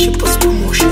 Tipo, Shipper's promotion.